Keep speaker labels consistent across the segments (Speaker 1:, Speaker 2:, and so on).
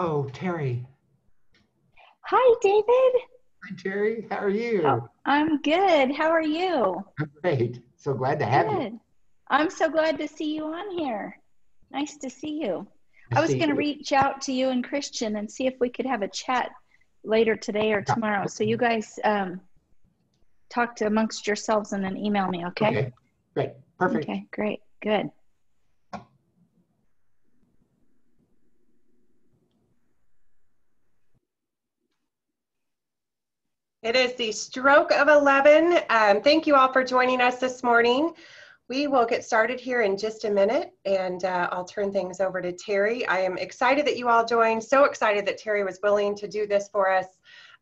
Speaker 1: Oh, Terri.
Speaker 2: Hi, David.
Speaker 1: Hi, Terri. How are you?
Speaker 2: Oh, I'm good. How are you?
Speaker 1: I'm great. So glad to have
Speaker 2: good.
Speaker 1: you.
Speaker 2: I'm so glad to see you on here. Nice to see you.
Speaker 1: I
Speaker 2: I was going to reach out to you and Christian and see if we could have a chat later today or tomorrow. So you guys um, talk to amongst yourselves and then email me, okay?
Speaker 1: Okay. Great. Perfect.
Speaker 2: Okay, great. Good.
Speaker 3: It is the stroke of 11. Um, thank you all for joining us this morning. We will get started here in just a minute and uh, I'll turn things over to Terri. I am excited that you all joined, so excited that Terri was willing to do this for us.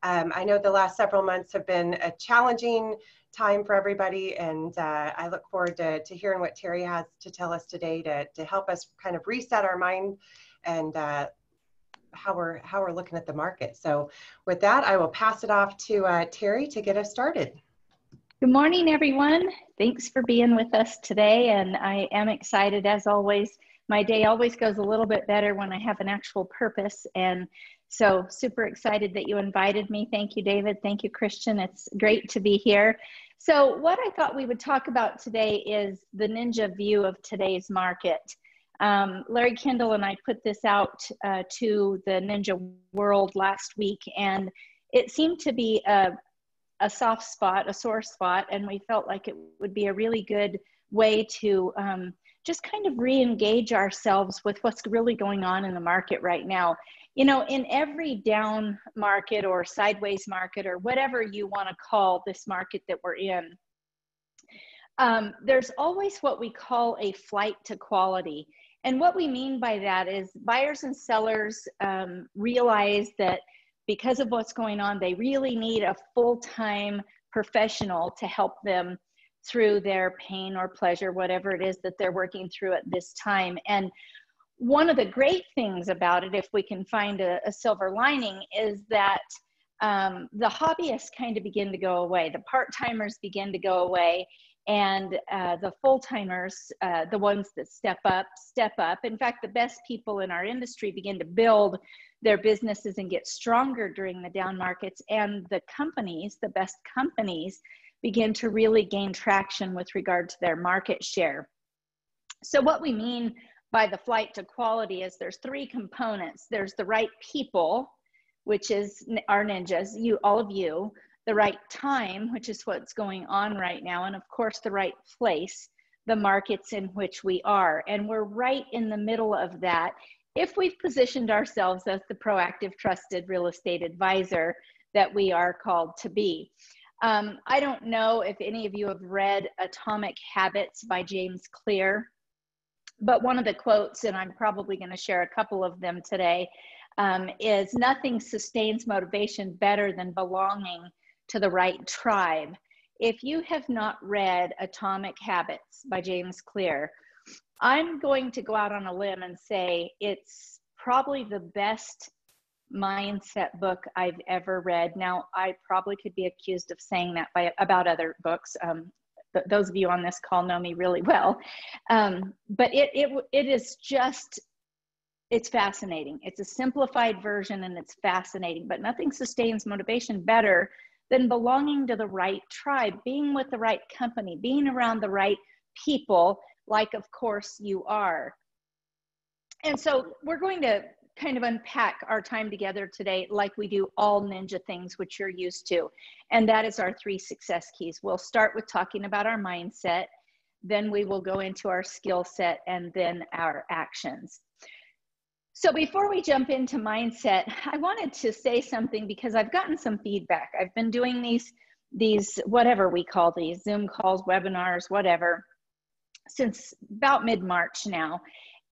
Speaker 3: Um, I know the last several months have been a challenging time for everybody and uh, I look forward to, to hearing what Terri has to tell us today to, to help us kind of reset our mind and uh, how we're how we're looking at the market. So with that, I will pass it off to uh, Terri to get us started.
Speaker 2: Good morning, everyone. Thanks for being with us today. And I am excited as always. My day always goes a little bit better when I have an actual purpose. And so, super excited that you invited me. Thank you, David. Thank you, Christian. It's great to be here. So, what I thought we would talk about today is the ninja view of today's market. Um, Larry Kendall and I put this out uh, to the ninja world last week, and it seemed to be a a soft spot, a sore spot, and we felt like it would be a really good way to um, just kind of re engage ourselves with what's really going on in the market right now. You know, in every down market or sideways market or whatever you want to call this market that we're in, um, there's always what we call a flight to quality. And what we mean by that is buyers and sellers um, realize that because of what's going on, they really need a full time professional to help them through their pain or pleasure, whatever it is that they're working through at this time. And one of the great things about it, if we can find a, a silver lining, is that um, the hobbyists kind of begin to go away, the part timers begin to go away. And uh, the full timers, uh, the ones that step up, step up. In fact, the best people in our industry begin to build their businesses and get stronger during the down markets and the companies the best companies begin to really gain traction with regard to their market share so what we mean by the flight to quality is there's three components there's the right people which is our ninjas you all of you the right time which is what's going on right now and of course the right place the markets in which we are and we're right in the middle of that if we've positioned ourselves as the proactive, trusted real estate advisor that we are called to be. Um, I don't know if any of you have read Atomic Habits by James Clear, but one of the quotes, and I'm probably going to share a couple of them today, um, is nothing sustains motivation better than belonging to the right tribe. If you have not read Atomic Habits by James Clear, I'm going to go out on a limb and say it's probably the best mindset book I've ever read. Now, I probably could be accused of saying that by about other books. Um, th- those of you on this call know me really well, um, but it it it is just it's fascinating. It's a simplified version and it's fascinating. But nothing sustains motivation better than belonging to the right tribe, being with the right company, being around the right people like of course you are. And so we're going to kind of unpack our time together today like we do all ninja things which you're used to. And that is our three success keys. We'll start with talking about our mindset, then we will go into our skill set and then our actions. So before we jump into mindset, I wanted to say something because I've gotten some feedback. I've been doing these these whatever we call these Zoom calls, webinars, whatever since about mid March now.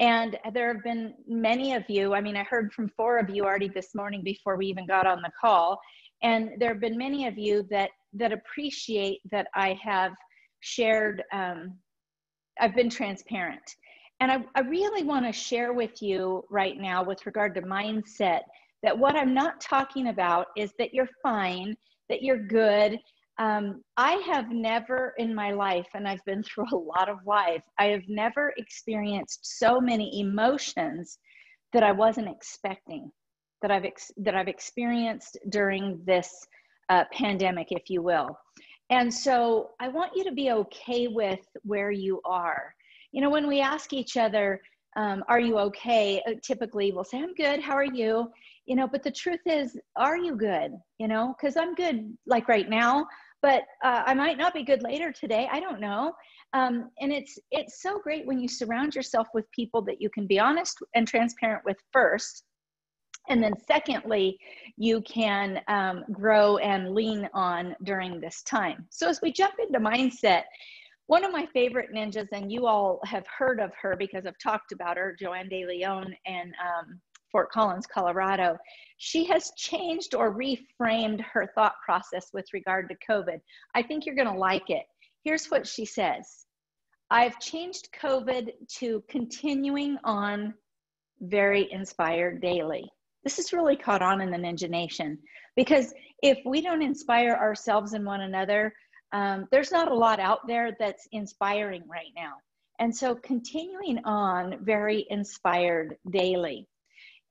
Speaker 2: And there have been many of you, I mean, I heard from four of you already this morning before we even got on the call. And there have been many of you that, that appreciate that I have shared, um, I've been transparent. And I, I really want to share with you right now, with regard to mindset, that what I'm not talking about is that you're fine, that you're good, um, I have never in my life, and I've been through a lot of life, I have never experienced so many emotions that I wasn't expecting. that I've ex- that I've experienced during this uh, pandemic, if you will. And so I want you to be okay with where you are. You know, when we ask each other, um, "Are you okay?" Uh, typically, we'll say, "I'm good. How are you?" You know, but the truth is, are you good? You know, because I'm good, like right now, but uh, I might not be good later today. I don't know. Um, and it's it's so great when you surround yourself with people that you can be honest and transparent with first and then secondly you can um, grow and lean on during this time so as we jump into mindset one of my favorite ninjas and you all have heard of her because i've talked about her joanne de leon and um, fort collins colorado she has changed or reframed her thought process with regard to covid. I think you're going to like it. Here's what she says. I've changed COVID to continuing on very inspired daily. This has really caught on in the Ninja Nation because if we don't inspire ourselves and one another, um, there's not a lot out there that's inspiring right now. And so continuing on very inspired daily.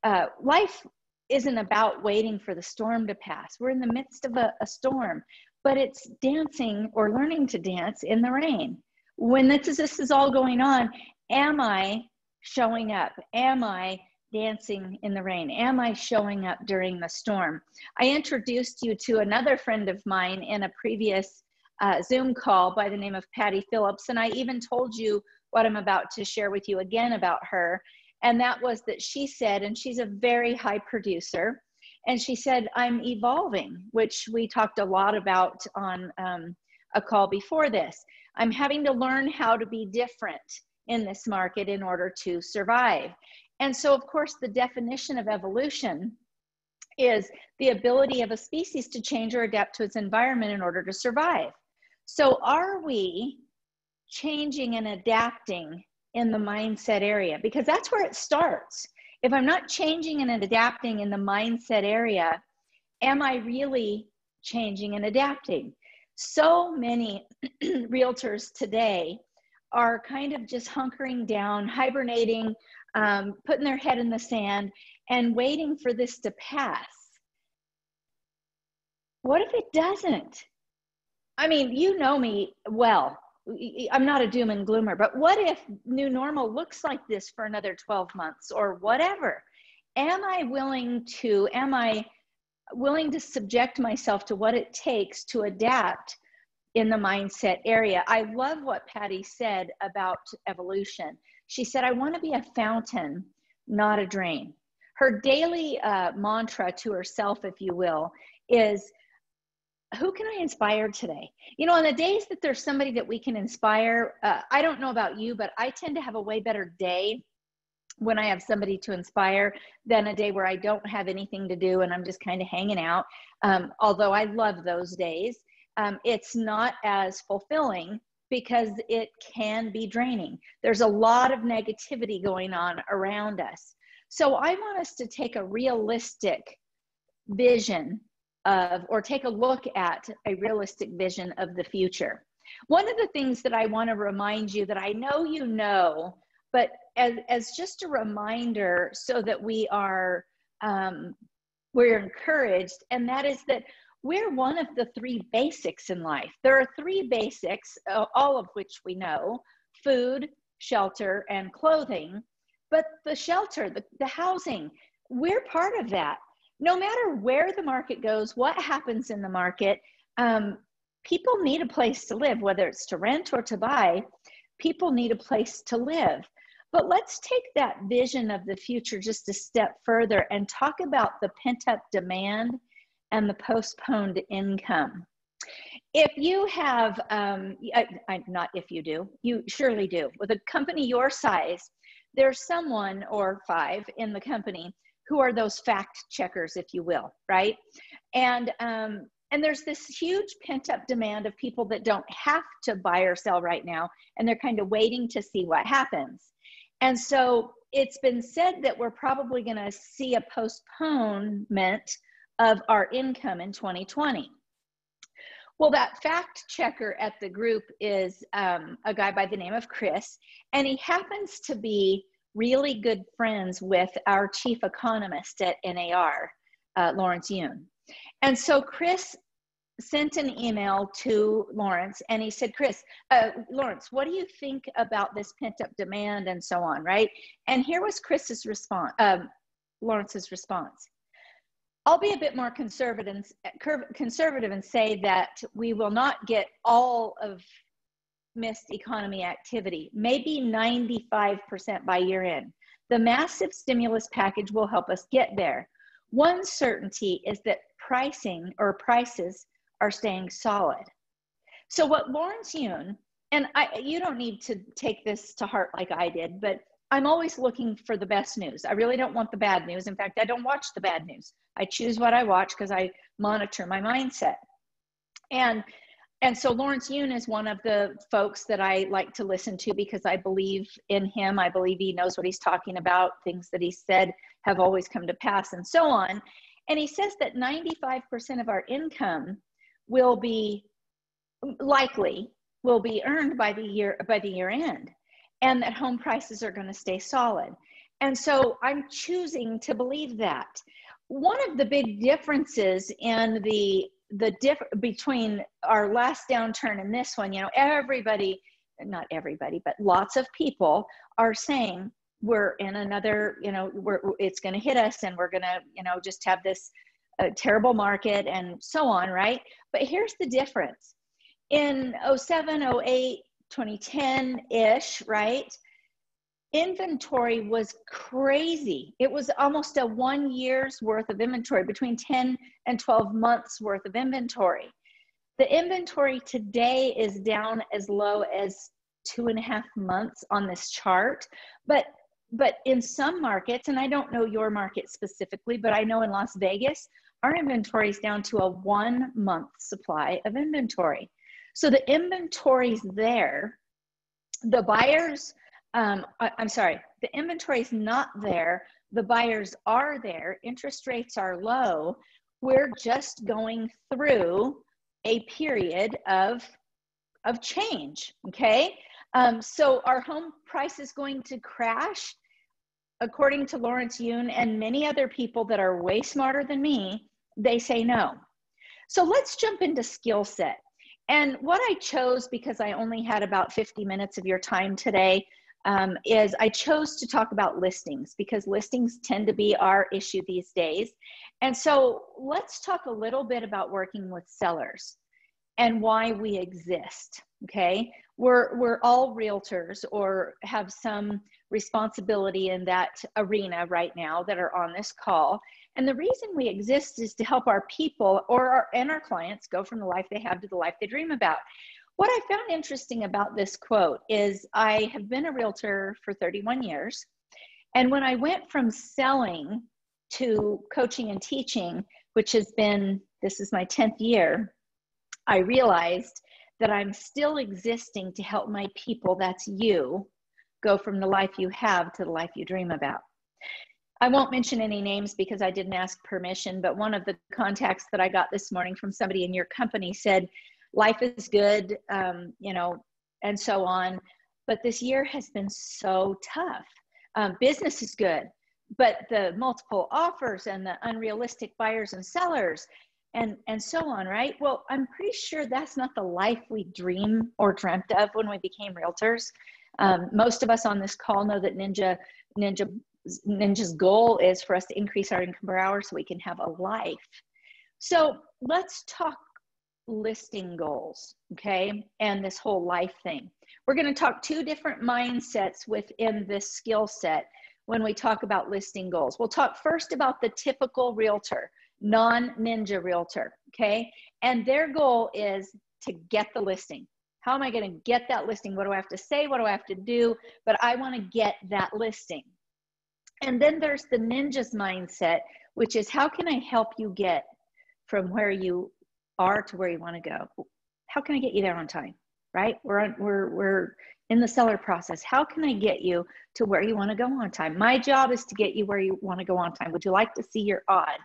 Speaker 2: Uh, life isn't about waiting for the storm to pass. We're in the midst of a, a storm, but it's dancing or learning to dance in the rain when this is, this is all going on, am I showing up? Am I dancing in the rain? Am I showing up during the storm? I introduced you to another friend of mine in a previous uh, Zoom call by the name of Patty Phillips, and I even told you what I'm about to share with you again about her. And that was that she said, and she's a very high producer, and she said, I'm evolving, which we talked a lot about on um, a call before this. I'm having to learn how to be different in this market in order to survive. And so, of course, the definition of evolution is the ability of a species to change or adapt to its environment in order to survive. So, are we changing and adapting in the mindset area? Because that's where it starts. If I'm not changing and adapting in the mindset area, am I really changing and adapting? so many realtors today are kind of just hunkering down, hibernating, um, putting their head in the sand, and waiting for this to pass. What if it doesn't? I mean, you know me well. I'm not a doom and gloomer, but what if new normal looks like this for another 12 months or whatever? Am I willing to, am I willing to subject myself to what it takes to adapt in the mindset area. I love what Patty said about evolution. She said, I want to be a fountain, not a drain. Her daily uh, mantra to herself, if you will, is who can I inspire today? You know, on the days that there's somebody that we can inspire, uh, I don't know about you, but I tend to have a way better day when I have somebody to inspire than a day where I don't have anything to do and I'm just kind of hanging out. Um, although I love those days, um, it's not as fulfilling because it can be draining. There's a lot of negativity going on around us. So I want us to take a realistic vision of, or take a look at a realistic vision of the future. One of the things that I want to remind you that I know you know but as, as just a reminder so that we are um, we're encouraged and that is that we're one of the three basics in life. There are three basics all of which we know food shelter and clothing. But the shelter the, the housing we're part of that no matter where the market goes what happens in the market um, people need a place to live whether it's to rent or to buy people need a place to live but let's take that vision of the future just a step further and talk about the pent up demand and the postponed income. If you have, um, I, I, not if you do, you surely do. With a company your size, there's someone or five in the company who are those fact checkers, if you will, right? And um, and there's this huge pent up demand of people that don't have to buy or sell right now, and they're kind of waiting to see what happens. And so it's been said that we're probably going to see a postponement of our income in 2020. Well, that fact checker at the group is um, a guy by the name of Chris, and he happens to be really good friends with our chief economist at NAR, uh, Lawrence Yun. And so Chris sent an email to Lawrence and he said, Chris, uh, Lawrence, what do you think about this pent up demand and so on, right? And here was Chris's response, um, Lawrence's response. I'll be a bit more conservative, and, conservative and say that we will not get all of missed economy activity, maybe 95% by year end. The massive stimulus package will help us get there. One certainty is that pricing or prices are staying solid. So what Lawrence Yun, and I, you don't need to take this to heart like I did, but I'm always looking for the best news. I really don't want the bad news. In fact, I don't watch the bad news. I choose what I watch because I monitor my mindset. And and so Lawrence Yun is one of the folks that I like to listen to because I believe in him. I believe he knows what he's talking about. Things that he said have always come to pass and so on. And he says that 95% of our income will be likely will be earned by the year by the year end and that home prices are going to stay solid. And so I'm choosing to believe that. One of the big differences in the the diff between our last downturn and this one, you know, everybody, not everybody, but lots of people are saying we're in another, you know, we're it's going to hit us and we're going to, you know, just have this uh, terrible market and so on, right? But here's the difference. In 07, 08, 2010 ish, right? Inventory was crazy. It was almost a one year's worth of inventory, between 10 and 12 months worth of inventory. The inventory today is down as low as two and a half months on this chart. But but in some markets, and I don't know your market specifically, but I know in Las Vegas, our inventory is down to a one month supply of inventory. So the inventory's there. The buyers, um, I, I'm sorry, the inventory is not there. The buyers are there. Interest rates are low. We're just going through a period of, of change, okay? Um, so our home price is going to crash according to Lawrence Yun and many other people that are way smarter than me, they say no. So let's jump into skill set. And what I chose, because I only had about 50 minutes of your time today, um, is I chose to talk about listings because listings tend to be our issue these days. And so let's talk a little bit about working with sellers and why we exist. Okay, we're we're all realtors or have some responsibility in that arena right now that are on this call. And the reason we exist is to help our people or our, and our clients go from the life they have to the life they dream about. What I found interesting about this quote is I have been a realtor for 31 years. And when I went from selling to coaching and teaching, which has been, this is my 10th year, I realized that I'm still existing to help my people, that's you, go from the life you have to the life you dream about. I won't mention any names because I didn't ask permission, but one of the contacts that I got this morning from somebody in your company said, life is good, um, you know, and so on. But this year has been so tough. Um, business is good, but the multiple offers and the unrealistic buyers and sellers and and so on right well i'm pretty sure that's not the life we dream or dreamt of when we became realtors um, most of us on this call know that ninja ninja Ninja's goal is for us to increase our income per hour so we can have a life. So let's talk listing goals, okay, and this whole life thing. We're going to talk two different mindsets within this skill set when we talk about listing goals. We'll talk first about the typical realtor, non ninja realtor, okay, and their goal is to get the listing. How am I going to get that listing? What do I have to say? What do I have to do? But I want to get that listing, and then there's the ninja's mindset, which is how can I help you get from where you are to where you want to go? How can I get you there on time? Right? We're we're we're in the seller process. How can I get you to where you want to go on time? My job is to get you where you want to go on time. Would you like to see your odds?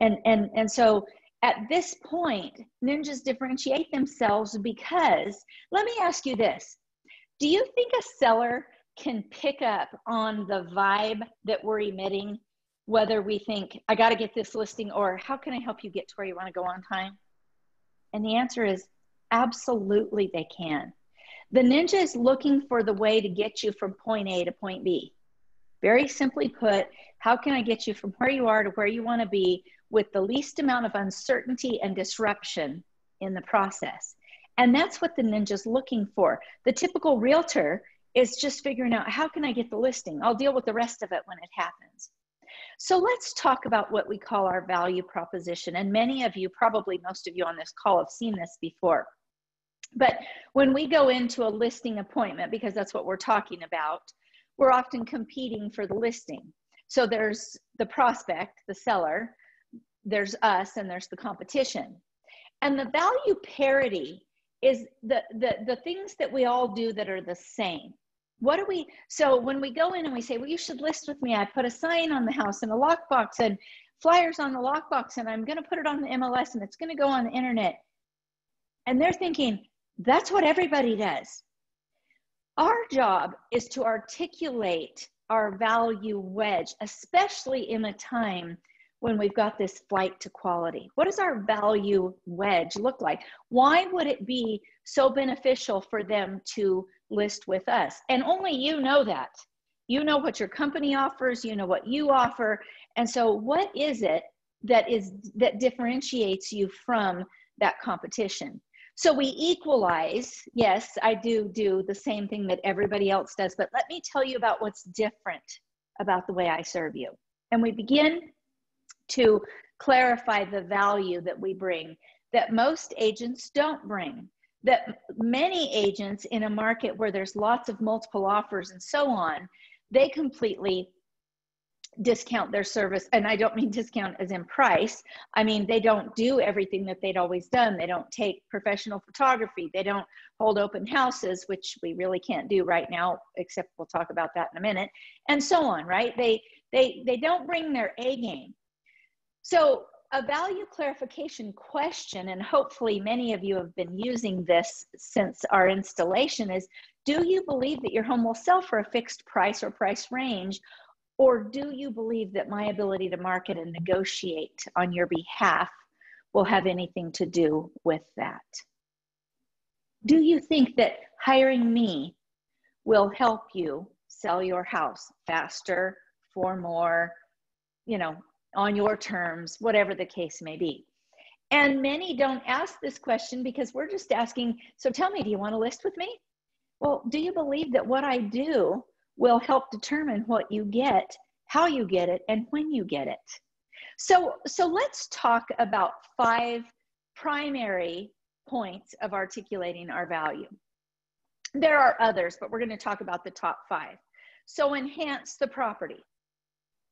Speaker 2: And and and so at this point, ninjas differentiate themselves because let me ask you this. Do you think a seller can pick up on the vibe that we're emitting, whether we think, I got to get this listing, or how can I help you get to where you want to go on time? And the answer is absolutely they can. The ninja is looking for the way to get you from point A to point B. Very simply put, how can I get you from where you are to where you want to be with the least amount of uncertainty and disruption in the process? And that's what the ninja's looking for. The typical realtor is just figuring out how can I get the listing? I'll deal with the rest of it when it happens. So let's talk about what we call our value proposition. And many of you, probably most of you on this call, have seen this before. But when we go into a listing appointment, because that's what we're talking about, we're often competing for the listing. So there's the prospect, the seller, there's us, and there's the competition. And the value parity is the, the, the things that we all do that are the same. What do we, so when we go in and we say, well, you should list with me, I put a sign on the house and a lockbox and flyers on the lockbox, and I'm going to put it on the MLS and it's going to go on the internet. And they're thinking, that's what everybody does. Our job is to articulate our value wedge, especially in a time when we've got this flight to quality. What does our value wedge look like? Why would it be so beneficial for them to list with us? And only you know that. You know what your company offers, you know what you offer. And so what is it that is that differentiates you from that competition? So we equalize. Yes, I do do the same thing that everybody else does, but let me tell you about what's different about the way I serve you. And we begin to clarify the value that we bring that most agents don't bring. That many agents in a market where there's lots of multiple offers and so on, they completely discount their service. And i don't mean discount as in price. I mean they don't do everything that they'd always done. They don't take professional photography. They don't hold open houses which we really can't do right now except we'll talk about that in a minute and so on right? They they they don't bring their a game. So a value clarification question and hopefully many of you have been using this since our installation is do you believe that your home will sell for a fixed price or price range or do you believe that my ability to market and negotiate on your behalf will have anything to do with that? Do you think that hiring me will help you sell your house faster, for more, you know, on your terms, whatever the case may be? And many don't ask this question because we're just asking, so tell me, do you want to list with me? Well, do you believe that what I do will help determine what you get, how you get it, and when you get it. So, so let's talk about five primary points of articulating our value. There are others, but we're going to talk about the top five. So enhance the property.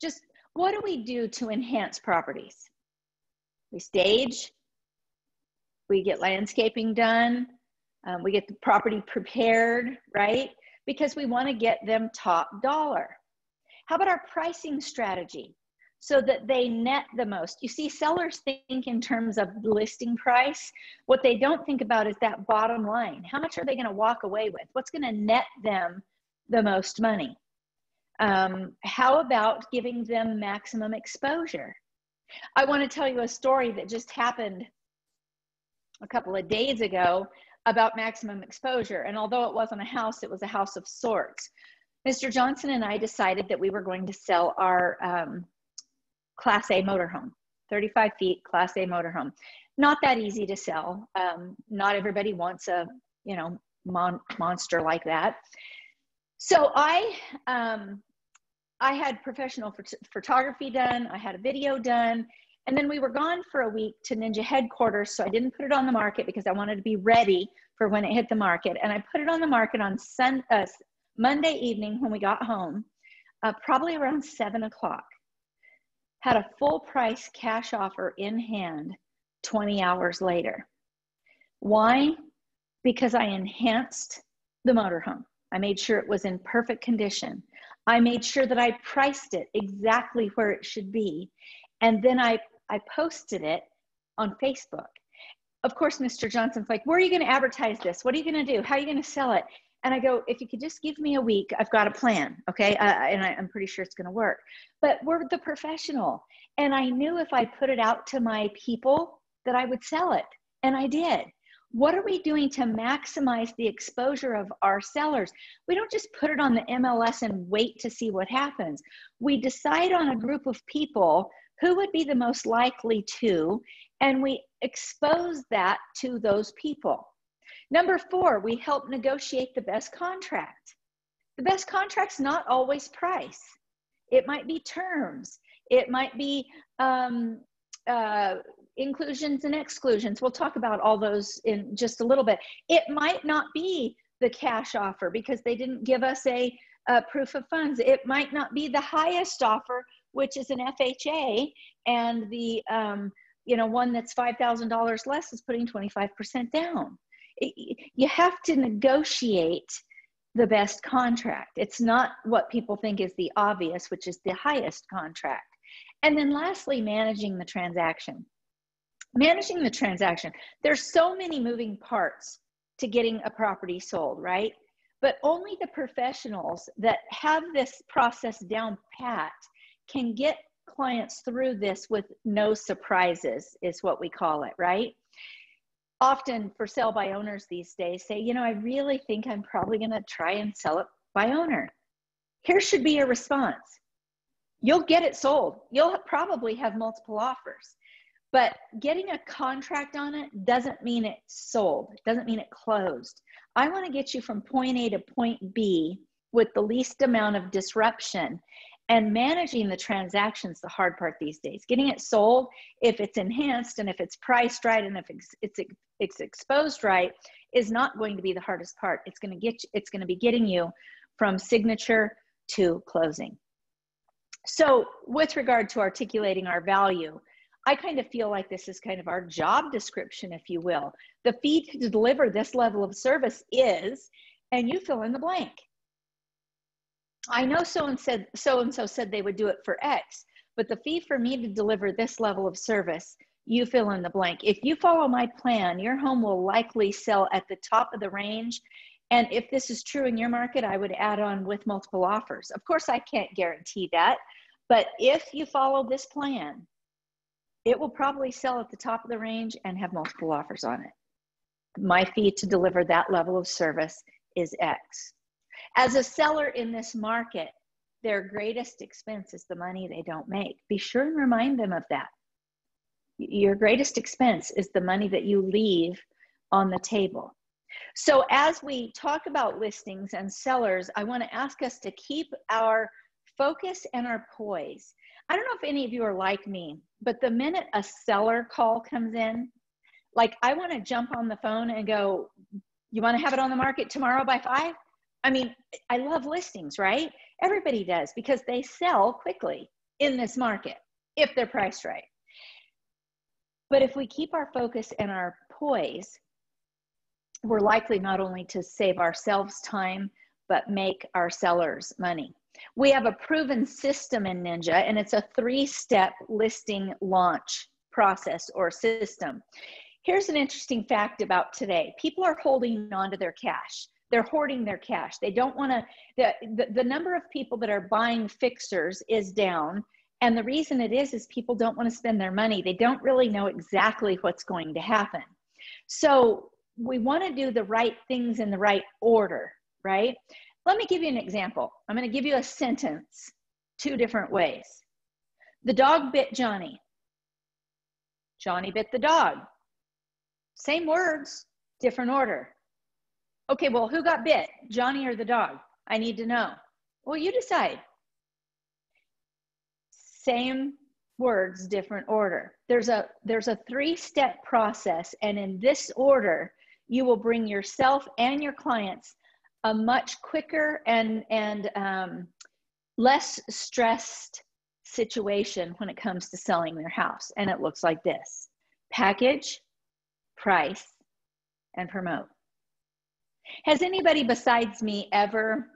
Speaker 2: Just what do we do to enhance properties? We stage, we get landscaping done, um, we get the property prepared, right? because we want to get them top dollar. How about our pricing strategy? So that they net the most. You see, sellers think in terms of listing price. What they don't think about is that bottom line. How much are they going to walk away with? What's going to net them the most money? Um, how about giving them maximum exposure? I want to tell you a story that just happened a couple of days ago about maximum exposure. And although it wasn't a house, it was a house of sorts. Mr. Johnson and I decided that we were going to sell our um, Class A motorhome, 35 feet Class A motorhome. Not that easy to sell. Um, not everybody wants a, you know, mon monster like that. So I, um, I had professional phot photography done. I had a video done. And then we were gone for a week to Ninja headquarters. So I didn't put it on the market because I wanted to be ready for when it hit the market. And I put it on the market on sun, uh, Monday evening when we got home, uh, probably around seven o'clock. Had a full price cash offer in hand 20 hours later. Why? Because I enhanced the motorhome. I made sure it was in perfect condition. I made sure that I priced it exactly where it should be. And then I I posted it on Facebook. Of course, Mr. Johnson's like, where are you going to advertise this? What are you going to do? How are you going to sell it? And I go, if you could just give me a week, I've got a plan. Okay. Uh, and I, I'm pretty sure it's going to work. But we're the professional. And I knew if I put it out to my people that I would sell it. And I did. What are we doing to maximize the exposure of our sellers? We don't just put it on the MLS and wait to see what happens. We decide on a group of people who would be the most likely to, and we expose that to those people. Number four, we help negotiate the best contract. The best contract's not always price. It might be terms. It might be um, uh, inclusions and exclusions. We'll talk about all those in just a little bit. It might not be the cash offer because they didn't give us a, a proof of funds. It might not be the highest offer, which is an FHA, and the um, you know one that's five thousand dollars less is putting twenty five percent down. It, you have to negotiate the best contract. It's not what people think is the obvious, which is the highest contract. And then lastly, managing the transaction managing the transaction. There's so many moving parts to getting a property sold right? But only the professionals that have this process down pat can get clients through this with no surprises is what we call it right? Often for sale by owners these days say you know i really think i'm probably going to try and sell it by owner. Here should be your response. You'll get it sold. You'll probably have multiple offers but getting a contract on it doesn't mean it's sold, doesn't mean it closed. I want to get you from point A to point B with the least amount of disruption. And managing the transactions the hard part these days. Getting it sold, if it's enhanced and if it's priced right and if it's, it's, it's exposed right, is not going to be the hardest part. It's going to get you, it's going to be getting you from signature to closing. So, with regard to articulating our value, I kind of feel like this is kind of our job description, if you will. The fee to deliver this level of service is, and you fill in the blank. I know so and said so and so said they would do it for X, but the fee for me to deliver this level of service, you fill in the blank. If you follow my plan, your home will likely sell at the top of the range. And if this is true in your market, I would add on with multiple offers. Of course, I can't guarantee that, but if you follow this plan, it will probably sell at the top of the range and have multiple offers on it. My fee to deliver that level of service is X. As a seller in this market, their greatest expense is the money they don't make. Be sure and remind them of that. Your greatest expense is the money that you leave on the table. So, as we talk about listings and sellers, I want to ask us to keep our focus and our poise. I don't know if any of you are like me, but the minute a seller call comes in, like I want to jump on the phone and go, You want to have it on the market tomorrow by five? I mean, I love listings, right? Everybody does because they sell quickly in this market if they're priced right. But if we keep our focus and our poise, we're likely not only to save ourselves time, but make our sellers money. We have a proven system in Ninja, and it's a three step listing launch process or system. Here's an interesting fact about today people are holding on to their cash. They're hoarding their cash. They don't want to, the, the, the number of people that are buying fixers is down. And the reason it is, is people don't want to spend their money. They don't really know exactly what's going to happen. So we want to do the right things in the right order, right? Let me give you an example. I'm going to give you a sentence two different ways. The dog bit Johnny. Johnny bit the dog. Same words, different order. Okay, well, who got bit, Johnny or the dog? I need to know. Well, you decide. Same words, different order. There's a there's a three-step process, and in this order, you will bring yourself and your clients a much quicker and and um, less stressed situation when it comes to selling their house. And it looks like this. Package price and promote. Has anybody besides me ever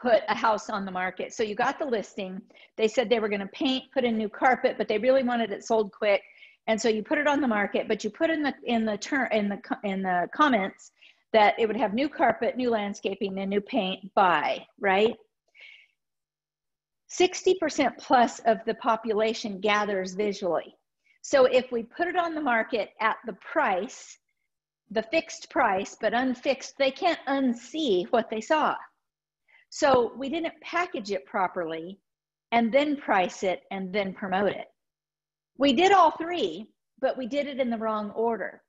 Speaker 2: put a house on the market? So you got the listing. They said they were going to paint put in new carpet but they really wanted it sold quick. And so you put it on the market but you put in the in the turn in the in the comments that it would have new carpet, new landscaping, and new paint by, right? 60% plus of the population gathers visually. So if we put it on the market at the price, the fixed price, but unfixed, they can't unsee what they saw. So we didn't package it properly and then price it and then promote it. We did all three, but we did it in the wrong order.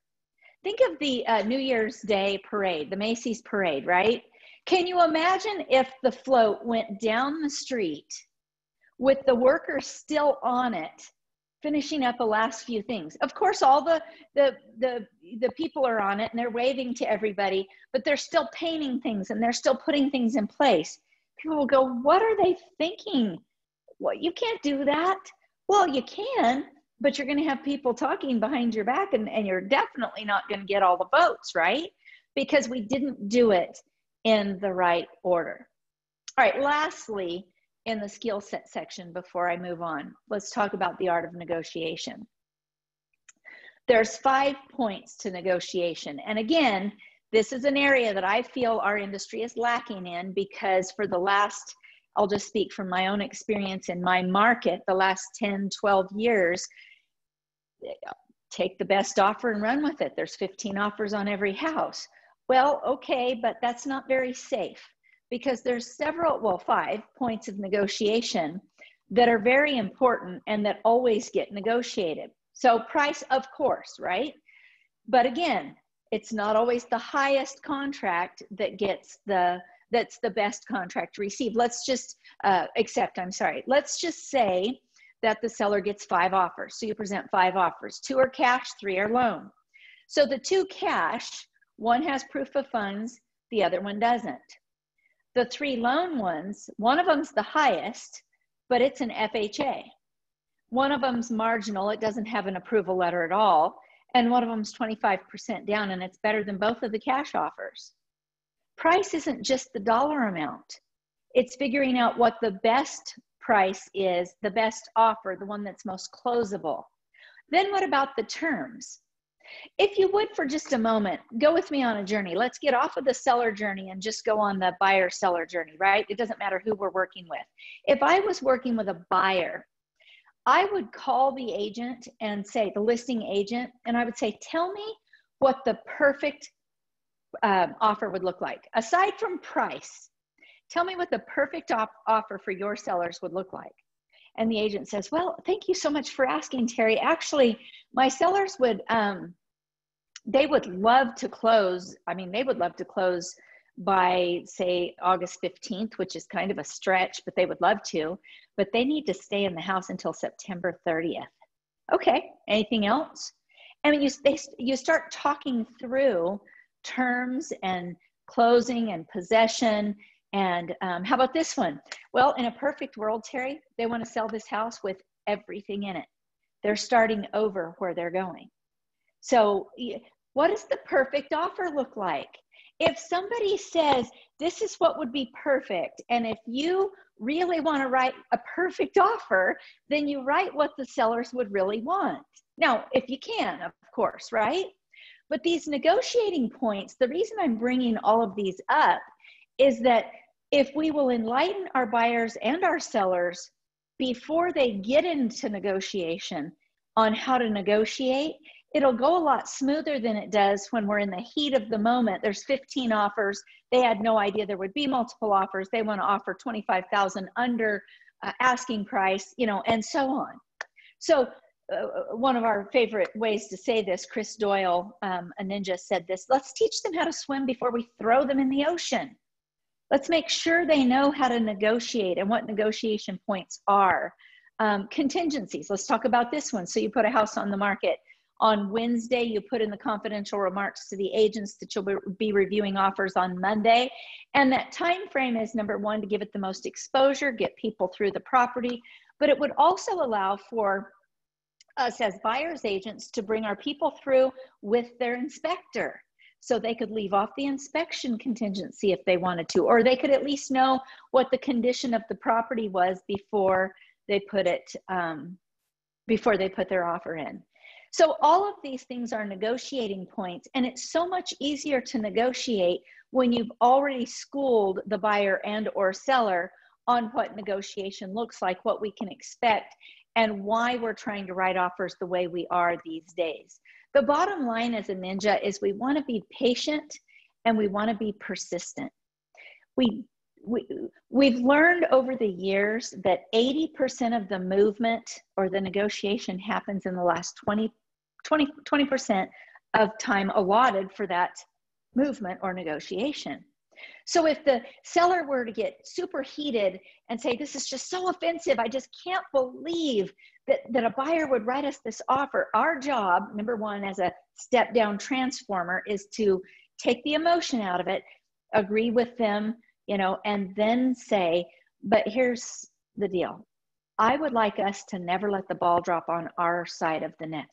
Speaker 2: Think of the uh, New Year's Day parade, the Macy's parade, right? Can you imagine if the float went down the street with the workers still on it, finishing up the last few things? Of course, all the, the, the, the people are on it and they're waving to everybody, but they're still painting things and they're still putting things in place. People will go, What are they thinking? Well, you can't do that. Well, you can, but you're going to have people talking behind your back and, and you're definitely not going to get all the votes, right? Because we didn't do it in the right order. All right, lastly, in the skill set section before I move on, let's talk about the art of negotiation. There's five points to negotiation. And again, this is an area that I feel our industry is lacking in because for the last I'll just speak from my own experience in my market the last 10, 12 years take the best offer and run with it. There's 15 offers on every house. Well, okay, but that's not very safe because there's several, well, five points of negotiation that are very important and that always get negotiated. So, price, of course, right? But again, it's not always the highest contract that gets the that's the best contract received. Let's just uh, accept, I'm sorry, let's just say that the seller gets five offers. So you present five offers. Two are cash, three are loan. So the two cash, one has proof of funds, the other one doesn't. The three loan ones, one of them's the highest, but it's an FHA. One of them's marginal, it doesn't have an approval letter at all. And one of them's 25% down, and it's better than both of the cash offers. Price isn't just the dollar amount, it's figuring out what the best price is the best offer, the one that's most closable. Then what about the terms? If you would for just a moment, go with me on a journey. Let's get off of the seller journey and just go on the buyer seller journey, right? It doesn't matter who we're working with. If I was working with a buyer, I would call the agent and say, the listing agent, and I would say, tell me what the perfect um, offer would look like. Aside from price, Tell me what the perfect op- offer for your sellers would look like. And the agent says, Well, thank you so much for asking, Terri. Actually, my sellers would, um, they would love to close. I mean, they would love to close by, say, August 15th, which is kind of a stretch, but they would love to. But they need to stay in the house until September 30th. Okay, anything else? I mean, you, they, you start talking through terms and closing and possession and um, how about this one? Well, in a perfect world, Terri, they want to sell this house with everything in it. They're starting over where they're going. So, what does the perfect offer look like? If somebody says, This is what would be perfect, and if you really want to write a perfect offer, then you write what the sellers would really want. Now, if you can, of course, right? But these negotiating points, the reason I'm bringing all of these up is that if we will enlighten our buyers and our sellers before they get into negotiation on how to negotiate, it'll go a lot smoother than it does when we're in the heat of the moment. There's 15 offers. They had no idea there would be multiple offers. They want to offer 25,000 under uh, asking price, you know, and so on. So uh, one of our favorite ways to say this, Chris Doyle, um, a ninja, said this: "Let's teach them how to swim before we throw them in the ocean." Let's make sure they know how to negotiate and what negotiation points are. Um, contingencies, let's talk about this one. So you put a house on the market. On Wednesday, you put in the confidential remarks to the agents that you'll be reviewing offers on Monday. And that time frame is number one, to give it the most exposure, get people through the property, but it would also allow for us as buyer's agents to bring our people through with their inspector so they could leave off the inspection contingency if they wanted to, or they could at least know what the condition of the property was before they put it, um, before they put their offer in. So all of these things are negotiating points, and it's so much easier to negotiate when you've already schooled the buyer and or seller on what negotiation looks like, what we can expect, and why we're trying to write offers the way we are these days. The bottom line as a ninja is we want to be patient and we want to be persistent. We we, we've learned over the years that 80% of the movement or the negotiation happens in the last 20, 20, 20% of time allotted for that movement or negotiation. So if the seller were to get super heated and say, This is just so offensive, I just can't believe that, that a buyer would write us this offer. Our job, number one, as a step down transformer, is to take the emotion out of it, agree with them, you know, and then say, But here's the deal I would like us to never let the ball drop on our side of the net.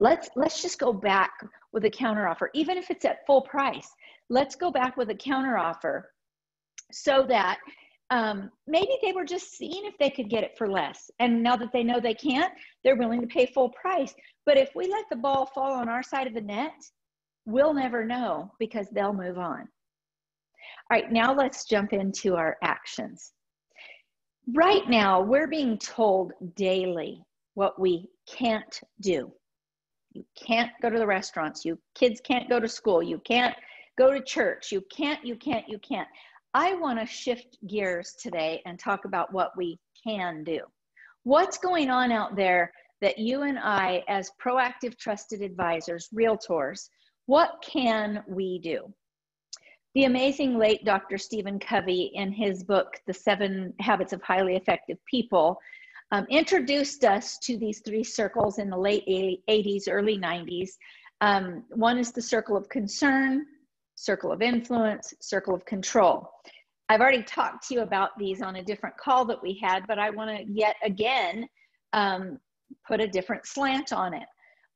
Speaker 2: Let's let's just go back with a counteroffer, even if it's at full price. Let's go back with a counteroffer so that um, maybe they were just seeing if they could get it for less. And now that they know they can't, they're willing to pay full price. But if we let the ball fall on our side of the net, we'll never know because they'll move on. All right, now let's jump into our actions. Right now, we're being told daily what we can't do. You can't go to the restaurants. You kids can't go to school. You can't go to church. You can't, you can't, you can't. I want to shift gears today and talk about what we can do. What's going on out there that you and I, as proactive trusted advisors, realtors, what can we do? The amazing late Dr. Stephen Covey, in his book, The Seven Habits of Highly Effective People, um, introduced us to these three circles in the late 80s, early 90s. Um, one is the circle of concern, circle of influence, circle of control. I've already talked to you about these on a different call that we had, but I want to yet again um, put a different slant on it.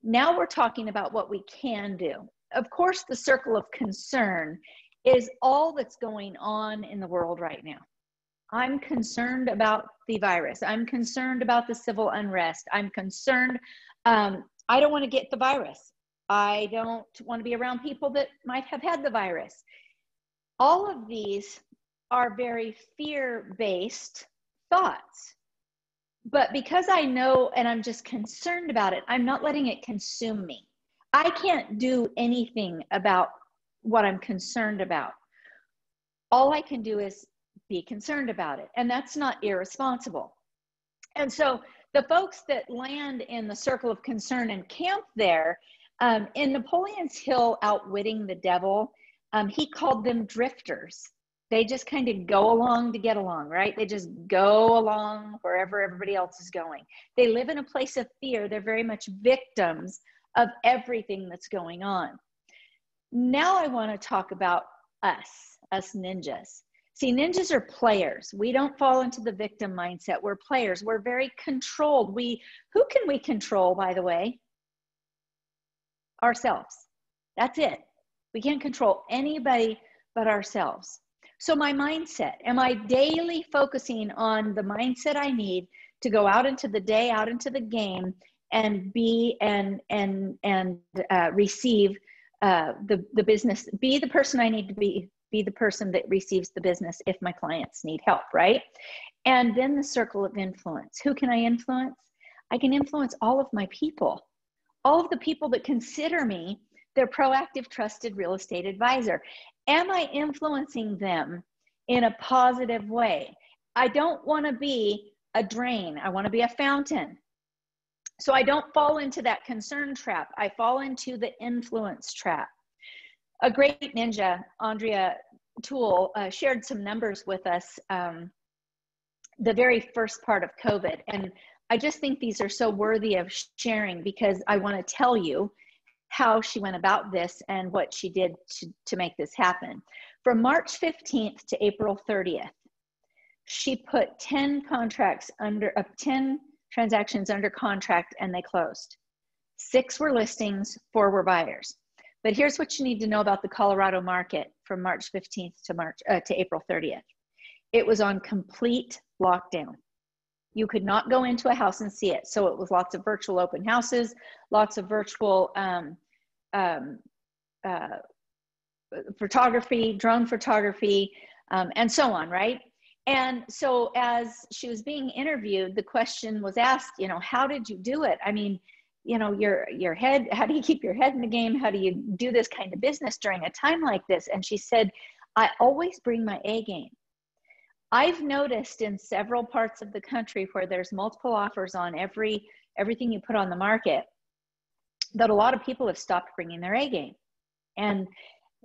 Speaker 2: Now we're talking about what we can do. Of course, the circle of concern is all that's going on in the world right now. I'm concerned about the virus. I'm concerned about the civil unrest. I'm concerned. Um, I don't want to get the virus. I don't want to be around people that might have had the virus. All of these are very fear based thoughts. But because I know and I'm just concerned about it, I'm not letting it consume me. I can't do anything about what I'm concerned about. All I can do is be concerned about it. And that's not irresponsible. And so the folks that land in the circle of concern and camp there, um, in Napoleon's Hill, Outwitting the Devil, um, he called them drifters. They just kind of go along to get along, right? They just go along wherever everybody else is going. They live in a place of fear. They're very much victims of everything that's going on. Now I want to talk about us, us ninjas. See, ninjas are players. We don't fall into the victim mindset. We're players. We're very controlled. We who can we control, by the way? Ourselves. That's it. We can't control anybody but ourselves. So, my mindset am I daily focusing on the mindset I need to go out into the day, out into the game, and be and and and uh, receive uh, the the business, be the person I need to be, be the person that receives the business if my clients need help, right? And then the circle of influence. Who can I influence? I can influence all of my people all of the people that consider me their proactive, trusted real estate advisor. Am I influencing them in a positive way? I don't want to be a drain, I want to be a fountain. So I don't fall into that concern trap, I fall into the influence trap. A great ninja, Andrea Toole, uh, shared some numbers with us um, the very first part of COVID. And I just think these are so worthy of sharing because I want to tell you how she went about this and what she did to, to make this happen. From March 15th to April 30th, she put 10 contracts under, uh, 10 transactions under contract and they closed. Six were listings, four were buyers. But here's what you need to know about the Colorado market from March 15th to March uh, to April 30th. It was on complete lockdown. You could not go into a house and see it. So it was lots of virtual open houses, lots of virtual um, um, uh, photography, drone photography, um, and so on, right? And so as she was being interviewed, the question was asked, you know, how did you do it? I mean, you know, your your head, how do you keep your head in the game? How do you do this kind of business during a time like this? And she said, I always bring my A game. I've noticed in several parts of the country where there's multiple offers on every everything you put on the market that a lot of people have stopped bringing their A game. And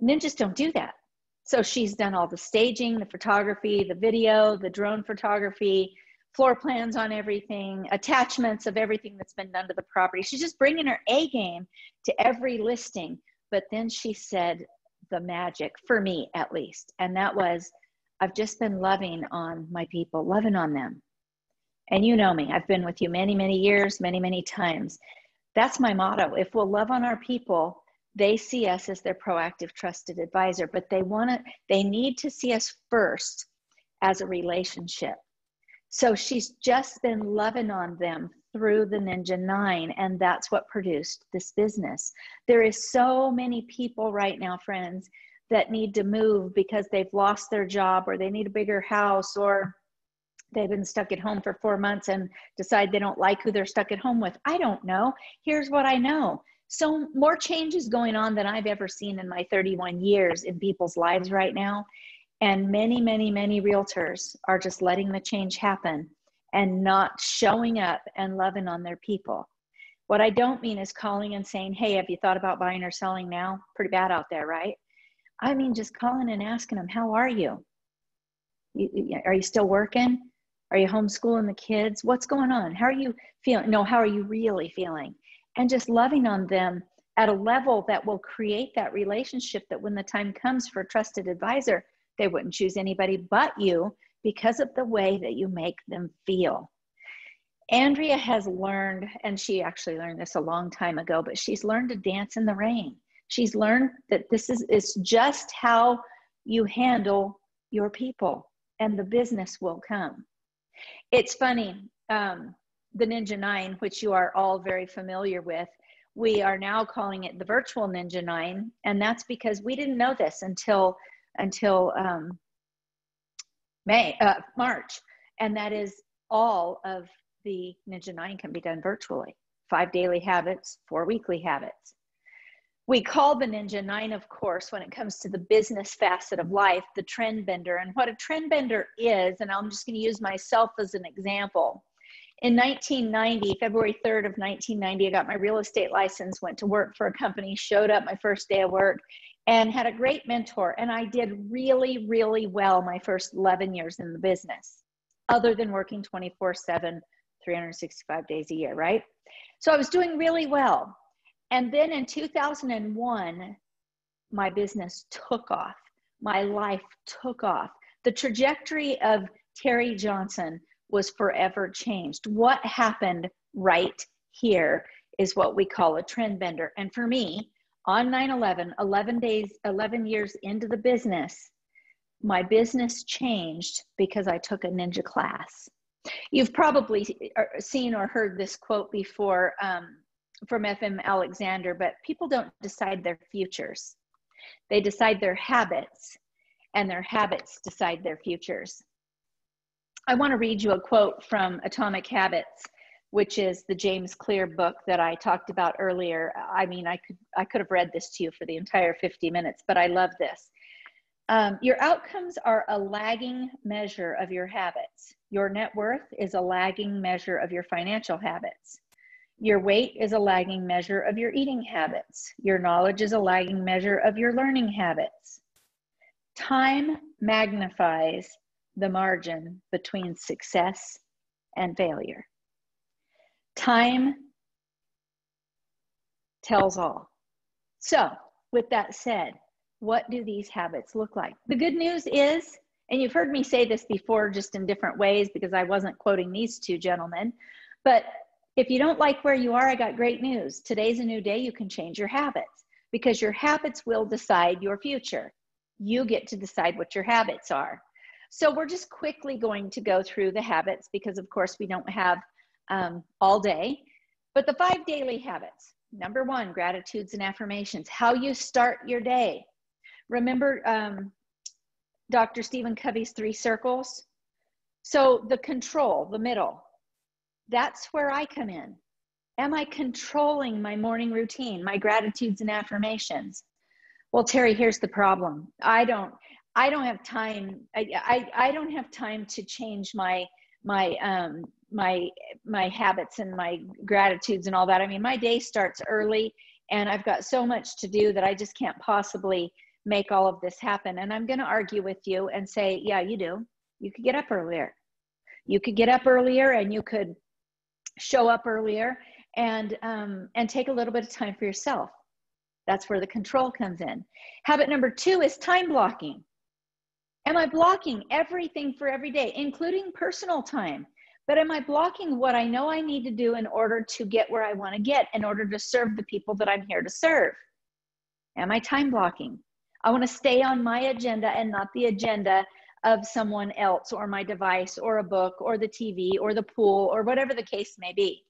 Speaker 2: ninjas don't do that. So she's done all the staging, the photography, the video, the drone photography, floor plans on everything, attachments of everything that's been done to the property. She's just bringing her A game to every listing. But then she said the magic, for me at least, and that was I've just been loving on my people, loving on them. And you know me, I've been with you many, many years, many, many times. That's my motto. If we'll love on our people, they see us as their proactive trusted advisor but they want to they need to see us first as a relationship so she's just been loving on them through the ninja 9 and that's what produced this business there is so many people right now friends that need to move because they've lost their job or they need a bigger house or they've been stuck at home for 4 months and decide they don't like who they're stuck at home with i don't know here's what i know so more changes going on than I've ever seen in my 31 years in people's lives right now. And many, many, many realtors are just letting the change happen and not showing up and loving on their people. What I don't mean is calling and saying, Hey, have you thought about buying or selling now? Pretty bad out there, right? I mean, just calling and asking them, How are you? Are you still working? Are you homeschooling the kids? What's going on? How are you feeling? No, how are you really feeling? and just loving on them at a level that will create that relationship that when the time comes for a trusted advisor, they wouldn't choose anybody but you because of the way that you make them feel. Andrea has learned, and she actually learned this a long time ago, but she's learned to dance in the rain. She's learned that this is, is just how you handle your people, and the business will come. It's funny. Um, the Ninja 9, which you are all very familiar with, we are now calling it the virtual Ninja 9. And that's because we didn't know this until, until um, May, uh, March. And that is all of the Ninja 9 can be done virtually. Five daily habits, four weekly habits. We call the Ninja 9, of course, when it comes to the business facet of life, the trend bender. And what a trend bender is, and I'm just going to use myself as an example in 1990, February 3rd of 1990, I got my real estate license, went to work for a company, showed up my first day of work, and had a great mentor. And I did really, really well my first 11 years in the business, other than working 24 7, 365 days a year, right? So I was doing really well. And then in 2001, my business took off. My life took off. The trajectory of Terri Johnson was forever changed. What happened right here is what we call a trend bender. And for me, on 9 11, 11 days, 11 years into the business, my business changed because I took a ninja class. You've probably uh, seen or heard this quote before um, from FM Alexander, but people don't decide their futures. They decide their habits, and their habits decide their futures. I want to read you a quote from Atomic Habits, which is the James Clear book that I talked about earlier. I mean, I could I could have read this to you for the entire 50 minutes, but I love this. Um, your outcomes are a lagging measure of your habits. Your net worth is a lagging measure of your financial habits. Your weight is a lagging measure of your eating habits. Your knowledge is a lagging measure of your learning habits. Time magnifies the margin between success and failure. Time tells all. So, with that said, what do these habits look like? The good news is, and you've heard me say this before just in different ways because I wasn't quoting these two gentlemen, but if you don't like where you are, I got great news. Today's a new day. You can change your habits because your habits will decide your future. You get to decide what your habits are. So we're just quickly going to go through the habits because, of course, we don't have um, all day. But the five daily habits number one, gratitudes and affirmations, how you start your day. Remember um, Dr. Stephen Covey's three circles? So the control, the middle, that's where I come in. Am I controlling my morning routine, my gratitudes and affirmations? Well, Terri, here's the problem. I don't I don't have time. I, I, I don't have time to change my my um my my habits and my gratitudes and all that. I mean, my day starts early and I've got so much to do that I just can't possibly make all of this happen. And I'm going to argue with you and say, yeah, you do. You could get up earlier. You could get up earlier and you could show up earlier and um, and take a little bit of time for yourself. That's where the control comes in. Habit number two is time blocking. Am I blocking everything for every day, including personal time? But am I blocking what I know I need to do in order to get where I want to get, in order to serve the people that I'm here to serve? Am I time blocking? I want to stay on my agenda and not the agenda of someone else or my device or a book or the TV or the pool or whatever the case may be.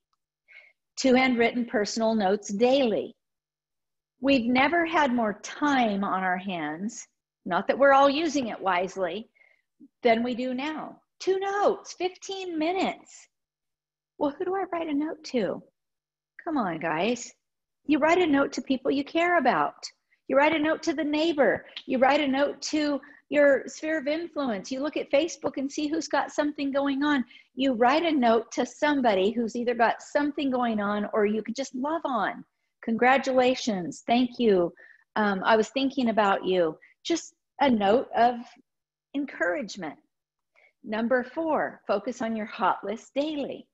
Speaker 2: Two handwritten personal notes daily. We've never had more time on our hands, not that we're all using it wisely, than we do now. Two notes, 15 minutes. Well, who do I write a note to? Come on, guys. You write a note to people you care about. You write a note to the neighbor. You write a note to your sphere of influence. You look at Facebook and see who's got something going on. You write a note to somebody who's either got something going on or you could just love on. Congratulations. Thank you. Um, I was thinking about you. Just a note of encouragement. Number four, focus on your hot list daily.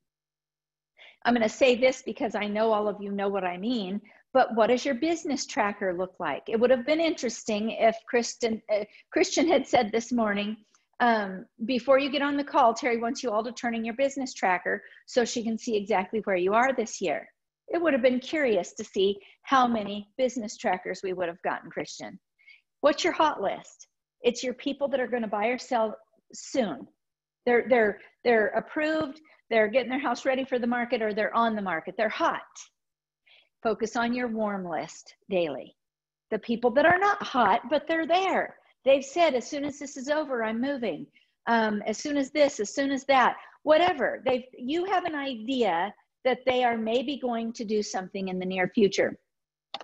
Speaker 2: I'm going to say this because I know all of you know what I mean, but what does your business tracker look like? It would have been interesting if Kristen, uh, Christian had said this morning, um, before you get on the call, Terri wants you all to turn in your business tracker so she can see exactly where you are this year. It would have been curious to see how many business trackers we would have gotten, Christian. What's your hot list? It's your people that are going to buy or sell soon. They're, they're, they're approved, they're getting their house ready for the market, or they're on the market. They're hot. Focus on your warm list daily. The people that are not hot, but they're there. They've said, as soon as this is over, I'm moving. Um, as soon as this, as soon as that, whatever. They've, you have an idea that they are maybe going to do something in the near future.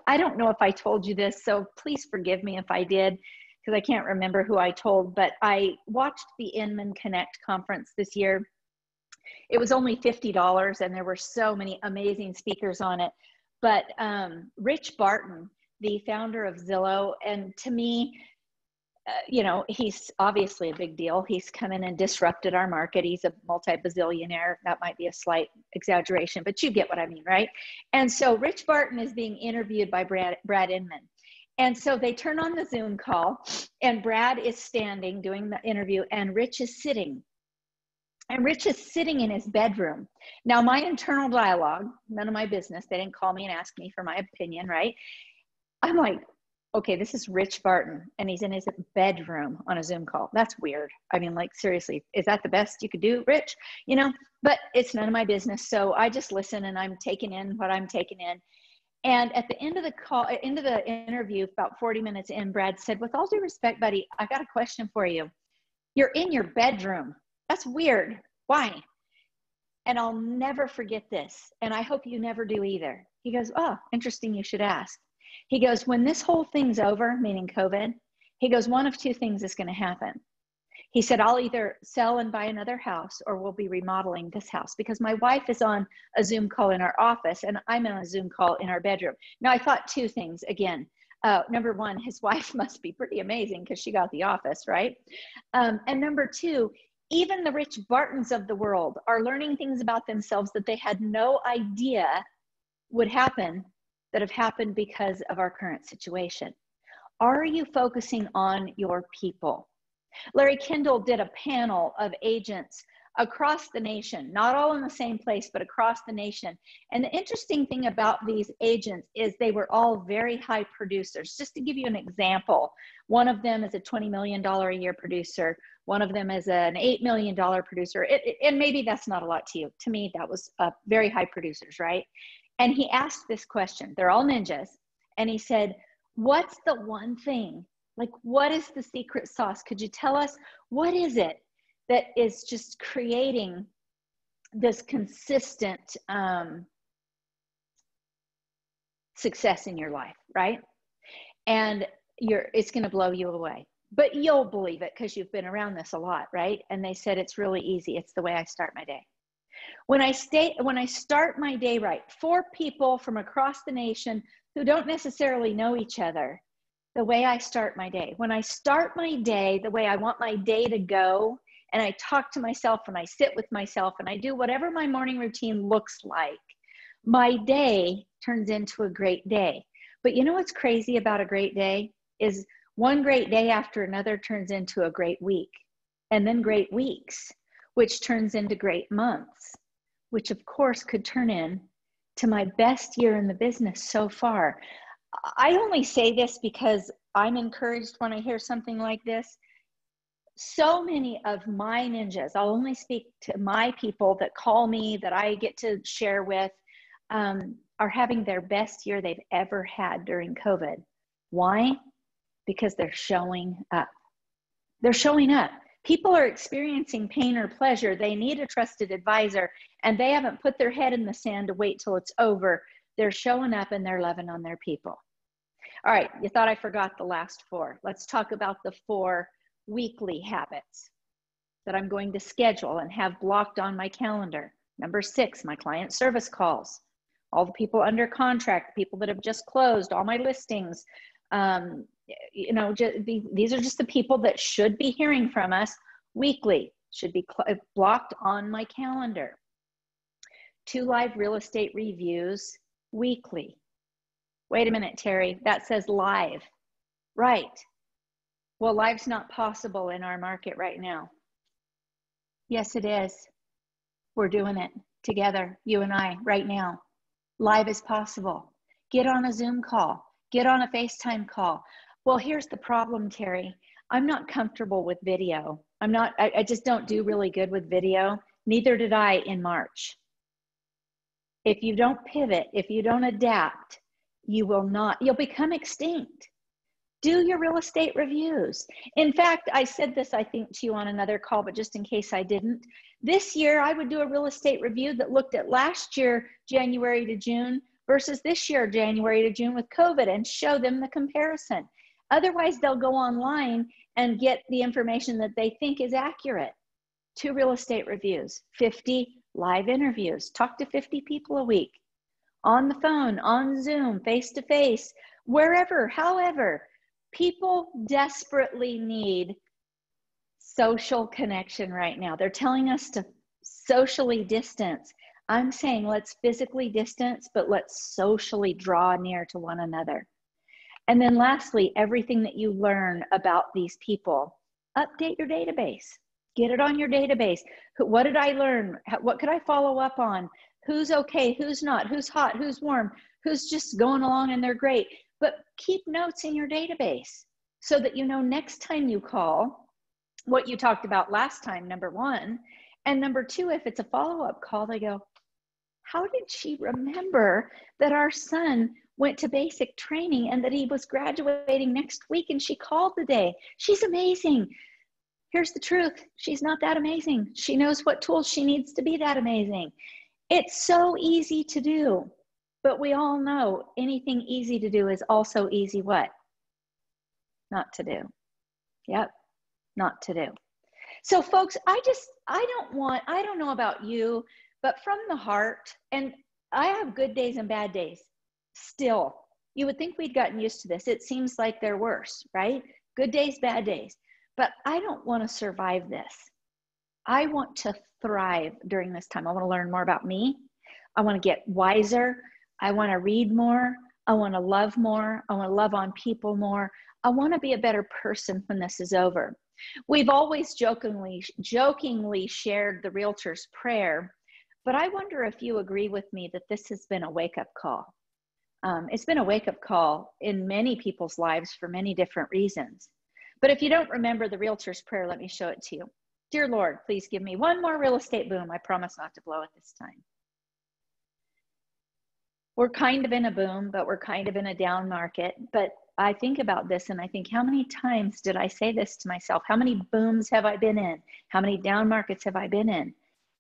Speaker 2: I don't know if I told you this, so please forgive me if I did, because I can't remember who I told, but I watched the Inman Connect conference this year. It was only $50, and there were so many amazing speakers on it. But um, Rich Barton, the founder of Zillow, and to me, uh, you know, he's obviously a big deal. He's come in and disrupted our market. He's a multi bazillionaire. That might be a slight exaggeration, but you get what I mean, right? And so Rich Barton is being interviewed by Brad, Brad Inman. And so they turn on the Zoom call, and Brad is standing doing the interview, and Rich is sitting and Rich is sitting in his bedroom. Now, my internal dialogue, none of my business. They didn't call me and ask me for my opinion, right? I'm like, okay, this is Rich Barton, and he's in his bedroom on a Zoom call. That's weird. I mean, like, seriously, is that the best you could do, Rich? You know, but it's none of my business. So I just listen and I'm taking in what I'm taking in. And at the end of the call, end of the interview, about 40 minutes in, Brad said, with all due respect, buddy, I got a question for you. You're in your bedroom that's weird. Why? And I'll never forget this. And I hope you never do either. He goes, Oh, interesting. You should ask. He goes, When this whole thing's over, meaning COVID, he goes, One of two things is going to happen. He said, I'll either sell and buy another house or we'll be remodeling this house because my wife is on a Zoom call in our office and I'm on a Zoom call in our bedroom. Now, I thought two things again. Uh, number one, his wife must be pretty amazing because she got the office, right? Um, and number two, even the Rich Bartons of the world are learning things about themselves that they had no idea would happen that have happened because of our current situation. Are you focusing on your people? Larry Kendall did a panel of agents across the nation, not all in the same place, but across the nation. And the interesting thing about these agents is they were all very high producers. Just to give you an example, one of them is a $20 million a year producer, one of them is an $8 million producer. It, it, and maybe that's not a lot to you. To me, that was uh, very high producers, right? And he asked this question. They're all ninjas. And he said, What's the one thing? Like, what is the secret sauce? Could you tell us what is it that is just creating this consistent um, success in your life, right? And you're it's going to blow you away. But you'll believe it because you've been around this a lot, right? And they said it's really easy. It's the way I start my day. When I stay when I start my day right, four people from across the nation who don't necessarily know each other, the way I start my day. When I start my day the way I want my day to go, and I talk to myself and I sit with myself and I do whatever my morning routine looks like, my day turns into a great day. But you know what's crazy about a great day is one great day after another turns into a great week, and then great weeks, which turns into great months, which of course could turn in to my best year in the business so far. I only say this because I'm encouraged when I hear something like this so many of my ninjas, I'll only speak to my people that call me, that I get to share with, um, are having their best year they've ever had during COVID. Why? Because they're showing up. They're showing up. People are experiencing pain or pleasure. They need a trusted advisor, and they haven't put their head in the sand to wait till it's over. They're showing up and they're loving on their people. All right, you thought I forgot the last four. Let's talk about the four weekly habits that I'm going to schedule and have blocked on my calendar. Number six, my client service calls. All the people under contract, people that have just closed, all my listings. Um, you know, just, these are just the people that should be hearing from us weekly, should be blocked on my calendar. Two live real estate reviews weekly. Wait a minute, Terri, that says live. Right, well, life's not possible in our market right now. Yes, it is. We're doing it together, you and I, right now. Live is possible. Get on a Zoom call, get on a FaceTime call. Well, here's the problem, Terri. I'm not comfortable with video. I'm not, I, I just don't do really good with video. Neither did I in March. If you don't pivot, if you don't adapt, you will not, you'll become extinct do your real estate reviews. In fact, I said this, I think, to you on another call, but just in case I didn't, this year I would do a real estate review that looked at last year, January to June, versus this year, January to June with COVID, and show them the comparison. Otherwise, they'll go online and get the information that they think is accurate. Two real estate reviews, 50 live interviews, talk to 50 people a week on the phone, on Zoom, face to face, wherever, however people desperately need social connection right now. They're telling us to socially distance. I'm saying let's physically distance, but let's socially draw near to one another. And then lastly, everything that you learn about these people, update your database. Get it on your database. What did I learn? What could I follow up on? Who's okay? Who's not? Who's hot? Who's warm? Who's just going along and they're great? Keep notes in your database so that you know next time you call what you talked about last time, number one. And number two, if it's a follow up call, they go, How did she remember that our son went to basic training and that he was graduating next week and she called today? She's amazing. Here's the truth she's not that amazing. She knows what tools she needs to be that amazing. It's so easy to do. But we all know anything easy to do is also easy what? Not to do. Yep, not to do. So, folks, I just, I don't want, I don't know about you, but from the heart, and I have good days and bad days still. You would think we'd gotten used to this. It seems like they're worse, right? Good days, bad days. But I don't want to survive this. I want to thrive during this time. I want to learn more about me. I want to get wiser. I want to read more. I want to love more. I want to love on people more. I want to be a better person when this is over. We've always jokingly jokingly shared the realtor's prayer, but I wonder if you agree with me that this has been a wake up call. Um, it's been a wake up call in many people's lives for many different reasons. But if you don't remember the realtor's prayer, let me show it to you. Dear Lord, please give me one more real estate boom. I promise not to blow it this time. We're kind of in a boom, but we're kind of in a down market. But I think about this and I think, how many times did I say this to myself? How many booms have I been in? How many down markets have I been in?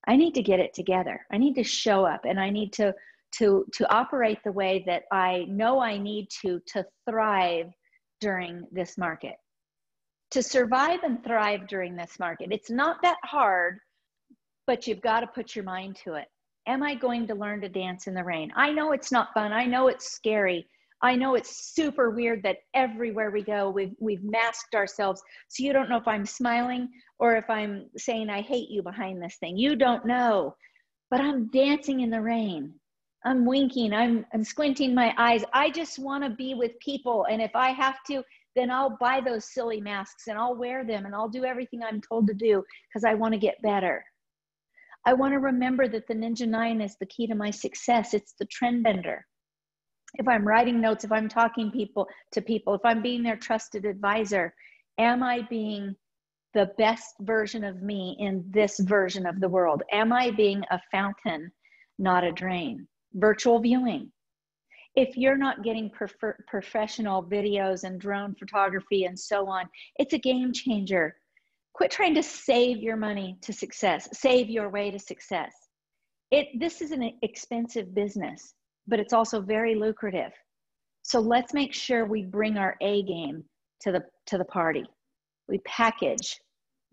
Speaker 2: I need to get it together. I need to show up and I need to to to operate the way that I know I need to to thrive during this market. To survive and thrive during this market. It's not that hard, but you've got to put your mind to it. Am I going to learn to dance in the rain? I know it's not fun. I know it's scary. I know it's super weird that everywhere we go, we've, we've masked ourselves. So you don't know if I'm smiling or if I'm saying, I hate you behind this thing. You don't know. But I'm dancing in the rain. I'm winking. I'm, I'm squinting my eyes. I just want to be with people. And if I have to, then I'll buy those silly masks and I'll wear them and I'll do everything I'm told to do because I want to get better. I want to remember that the Ninja 9 is the key to my success. It's the trend bender if I'm writing notes, if I'm talking people to people, if I'm being their trusted advisor, am I being the best version of me in this version of the world? Am I being a fountain, not a drain? Virtual viewing. If you're not getting professional videos and drone photography and so on, it's a game changer. Quit trying to save your money to success, save your way to success. It, this is an expensive business but it's also very lucrative. So let's make sure we bring our A game to the to the party. We package,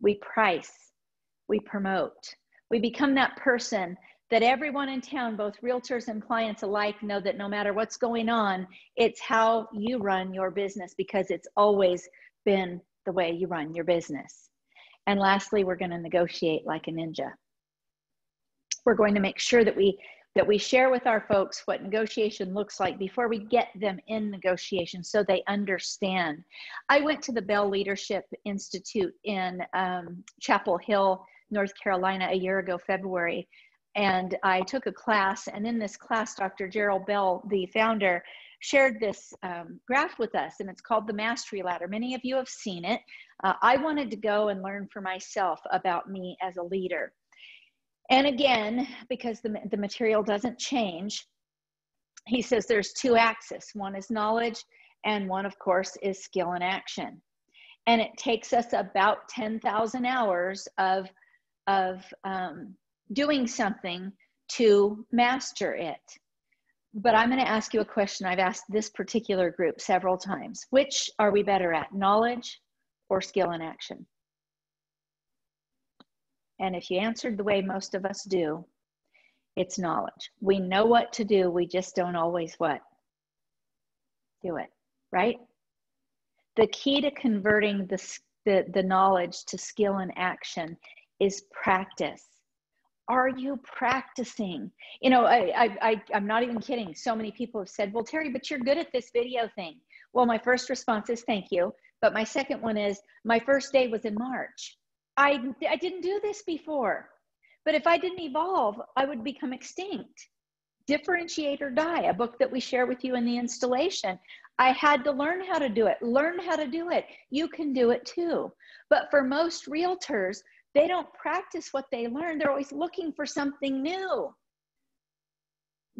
Speaker 2: we price, we promote. We become that person that everyone in town, both realtors and clients alike, know that no matter what's going on, it's how you run your business because it's always been the way you run your business. And lastly, we're going to negotiate like a ninja. We're going to make sure that we that we share with our folks what negotiation looks like before we get them in negotiation so they understand. I went to the Bell Leadership Institute in um, Chapel Hill, North Carolina, a year ago, February, and I took a class. And in this class, Dr. Gerald Bell, the founder, shared this um, graph with us, and it's called the Mastery Ladder. Many of you have seen it. Uh, I wanted to go and learn for myself about me as a leader. And again, because the, the material doesn't change, he says there's two axes. One is knowledge, and one, of course, is skill and action. And it takes us about 10,000 hours of, of um, doing something to master it. But I'm going to ask you a question I've asked this particular group several times. Which are we better at, knowledge or skill and action? And if you answered the way most of us do, it's knowledge. We know what to do, we just don't always what? Do it, right? The key to converting the, the, the knowledge to skill and action is practice. Are you practicing? You know, I, I, I, I'm not even kidding. So many people have said, well, Terri, but you're good at this video thing. Well, my first response is thank you. But my second one is my first day was in March. I, I didn't do this before. But if I didn't evolve, I would become extinct. Differentiate or Die, a book that we share with you in the installation. I had to learn how to do it. Learn how to do it. You can do it too. But for most realtors, they don't practice what they learn. They're always looking for something new.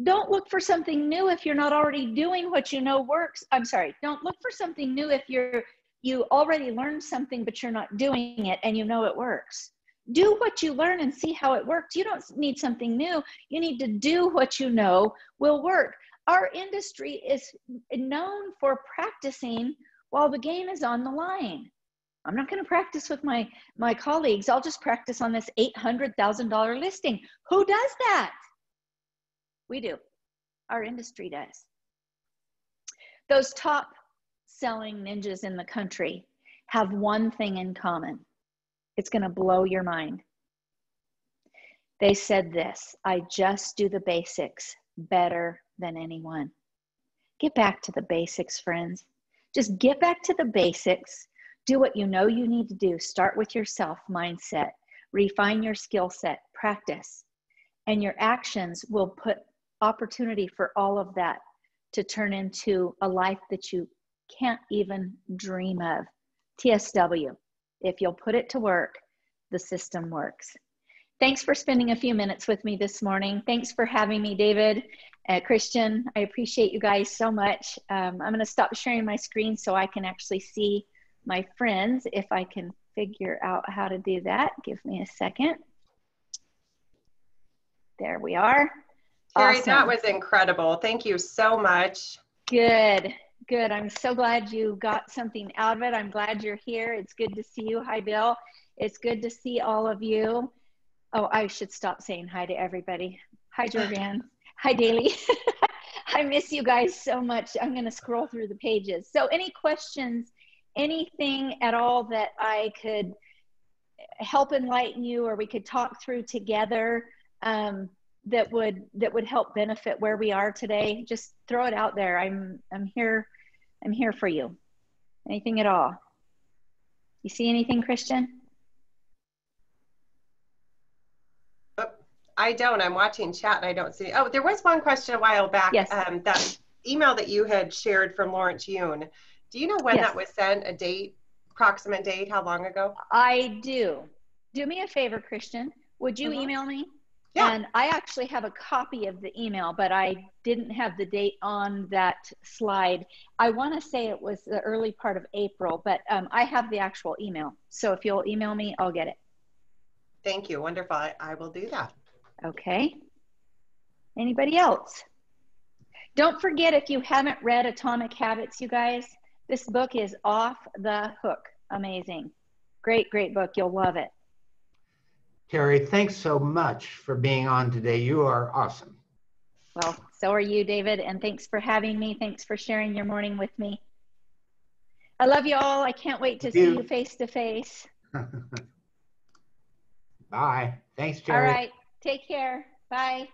Speaker 2: Don't look for something new if you're not already doing what you know works. I'm sorry. Don't look for something new if you're you already learned something, but you're not doing it and you know it works. Do what you learn and see how it works. You don't need something new. You need to do what you know will work. Our industry is known for practicing while the game is on the line. I'm not going to practice with my, my colleagues. I'll just practice on this $800,000 listing. Who does that? We do. Our industry does. Those top selling ninjas in the country have one thing in common. It's going to blow your mind. They said this I just do the basics better than anyone. Get back to the basics, friends. Just get back to the basics. Do what you know you need to do. Start with yourself mindset, refine your skill set, practice, and your actions will put opportunity for all of that to turn into a life that you can't even dream of. TSW. If you'll put it to work, the system works. Thanks for spending a few minutes with me this morning. Thanks for having me, David. Uh, Christian, I appreciate you guys so much. Um, I'm going to stop sharing my screen so I can actually see my friends if I can figure out how to do that. Give me a second. There we are.
Speaker 3: Terri,
Speaker 2: Awesome.
Speaker 3: that was incredible. Thank you so much.
Speaker 2: Good, good. I'm so glad you got something out of it. I'm glad you're here. It's good to see you. Hi, Bill. It's good to see all of you. Oh, I should stop saying hi to everybody. Hi, Jordan. hi, Daly. I miss you guys so much. I'm going to scroll through the pages. So, any questions, anything at all that I could help enlighten you or we could talk through together um, that would that would help benefit where we are today just throw it out there i'm i'm here i'm here for you anything at all you see anything christian
Speaker 3: I don't. I'm watching chat and I don't see. Oh, there was one question a while back.
Speaker 2: Yes.
Speaker 3: Um, that email that you had shared from Lawrence Yun. Do you know when
Speaker 2: Yes.
Speaker 3: that was sent? A date, approximate date? How long ago?
Speaker 2: i do do me a favor christian would you
Speaker 3: Mhm.
Speaker 2: email me
Speaker 3: Yeah.
Speaker 2: and i actually have a copy of the email but i didn't have the date on that slide i want to say it was the early part of april but um, i have the actual email so if you'll email me i'll get it
Speaker 3: Thank you. Wonderful. I, I will do that.
Speaker 2: Okay. Anybody else? Don't forget if you haven't read Atomic Habits, you guys, this book is off the hook. Amazing. Great, great book. You'll love it.
Speaker 1: Terri, thanks so much for being on today. You are awesome.
Speaker 2: Well, so are you, David, and thanks for having me. Thanks for sharing your morning with me. I love you all. I can't wait to
Speaker 1: Thank
Speaker 2: see
Speaker 1: you.
Speaker 2: you face to face.
Speaker 1: Bye. Thanks,
Speaker 2: All
Speaker 1: Terri.
Speaker 2: right. Take care. Bye.